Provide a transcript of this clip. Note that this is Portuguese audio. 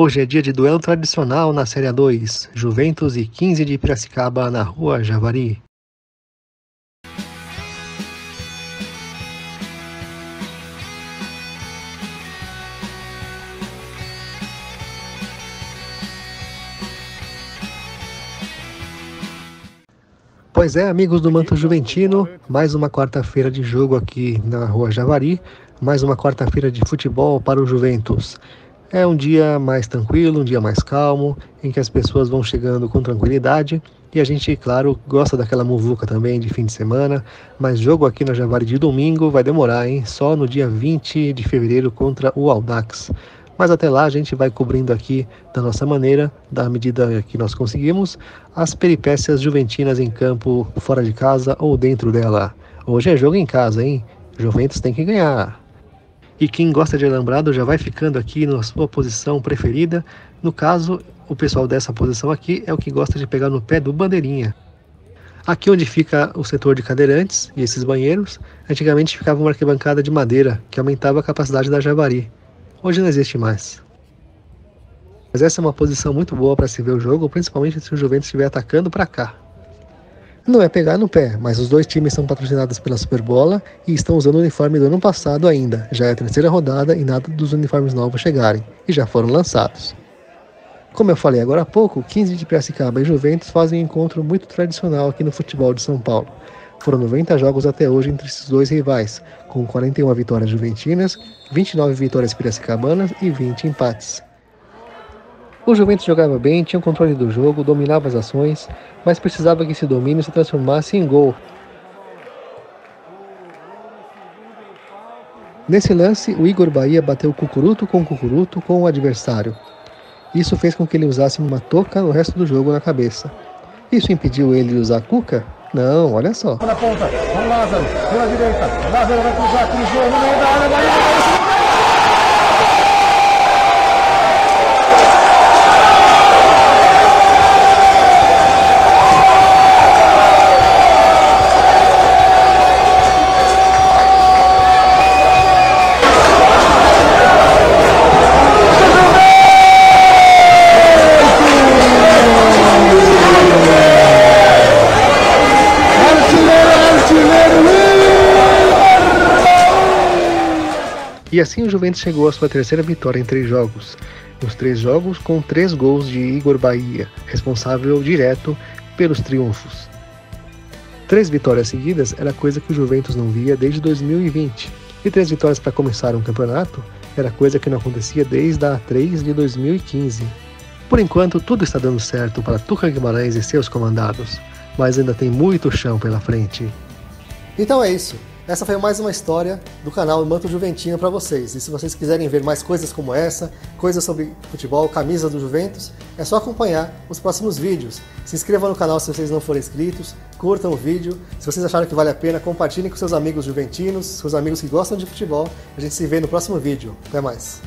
Hoje é dia de duelo tradicional na Série A2, Juventus e 15 de Piracicaba na Rua Javari. Pois é, amigos do Manto Juventino, mais uma quarta-feira de jogo aqui na Rua Javari, mais uma quarta-feira de futebol para o Juventus. É um dia mais tranquilo, um dia mais calmo, em que as pessoas vão chegando com tranquilidade e a gente, claro, gosta daquela muvuca também de fim de semana, mas jogo aqui na Javari de domingo vai demorar, hein? Só no dia 20 de fevereiro contra o Audax. Mas até lá a gente vai cobrindo aqui da nossa maneira, da medida que nós conseguimos, as peripécias juventinas em campo, fora de casa ou dentro dela. Hoje é jogo em casa, hein? Juventus tem que ganhar. E quem gosta de alambrado já vai ficando aqui na sua posição preferida. No caso, o pessoal dessa posição aqui é o que gosta de pegar no pé do bandeirinha. Aqui onde fica o setor de cadeirantes e esses banheiros, antigamente ficava uma arquibancada de madeira que aumentava a capacidade da Javari. Hoje não existe mais. Mas essa é uma posição muito boa para se ver o jogo, principalmente se o Juventus estiver atacando para cá. Não é pegar no pé, mas os dois times são patrocinados pela Superbola e estão usando o uniforme do ano passado ainda. Já é a terceira rodada e nada dos uniformes novos chegarem, e já foram lançados. Como eu falei agora há pouco, 15 de Piracicaba e Juventus fazem um encontro muito tradicional aqui no futebol de São Paulo. Foram 90 jogos até hoje entre esses dois rivais, com 41 vitórias juventinas, 29 vitórias piracicabanas e 20 empates. O Juventus jogava bem, tinha o controle do jogo, dominava as ações, mas precisava que esse domínio se transformasse em gol. Nesse lance, o Igor Bahia bateu cucuruto com cucuruto com o adversário. Isso fez com que ele usasse uma touca no resto do jogo na cabeça. Isso impediu ele de usar cuca? Não, olha só. Na ponta, Lázaro, pela direita. Lázaro vai cruzar, cruzou no meio da área, Bahia, E assim o Juventus chegou à sua terceira vitória em três jogos. Nos três jogos, com três gols de Igor Bahia, responsável direto pelos triunfos. Três vitórias seguidas era coisa que o Juventus não via desde 2020. E três vitórias para começar um campeonato era coisa que não acontecia desde a 3 de 2015. Por enquanto, tudo está dando certo para Tuca Guimarães e seus comandados, mas ainda tem muito chão pela frente. Então é isso. Essa foi mais uma história do canal Manto Juventino para vocês. E se vocês quiserem ver mais coisas como essa, coisas sobre futebol, camisa do Juventus, é só acompanhar os próximos vídeos. Se inscrevam no canal se vocês não forem inscritos, curtam o vídeo. Se vocês acharem que vale a pena, compartilhem com seus amigos juventinos, seus amigos que gostam de futebol. A gente se vê no próximo vídeo. Até mais!